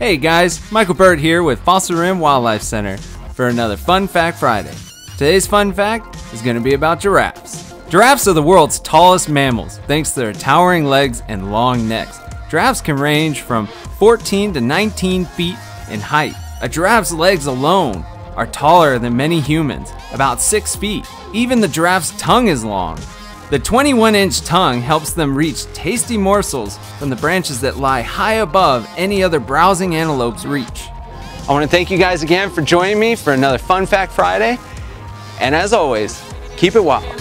Hey guys, Michael Birt here with Fossil Rim Wildlife Center for another Fun Fact Friday. Today's fun fact is going to be about giraffes. Giraffes are the world's tallest mammals thanks to their towering legs and long necks. Giraffes can range from 14 to 19 feet in height. A giraffe's legs alone are taller than many humans, about 6 feet. Even the giraffe's tongue is long. The 21 inch tongue helps them reach tasty morsels from the branches that lie high above any other browsing antelope's reach. I want to thank you guys again for joining me for another Fun Fact Friday. And as always, keep it wild.